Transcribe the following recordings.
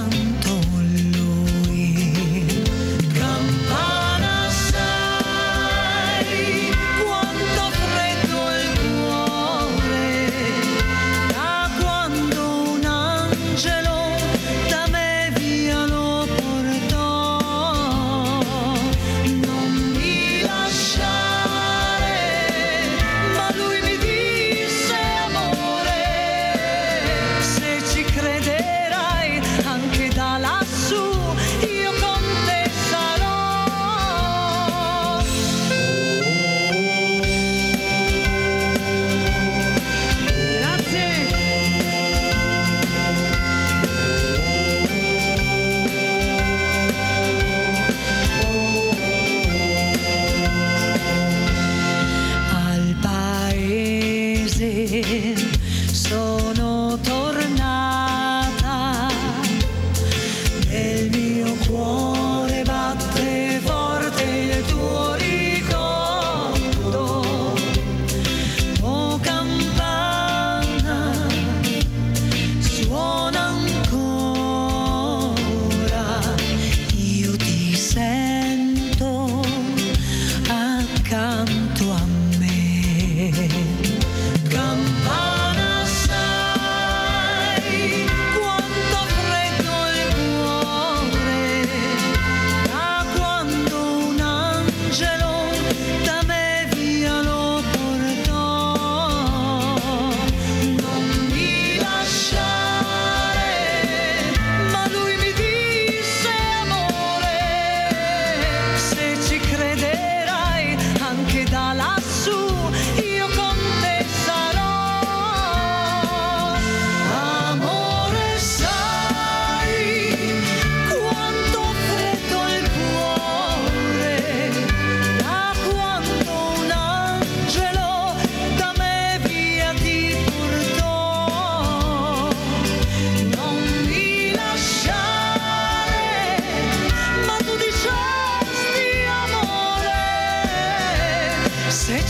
come sono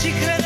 te.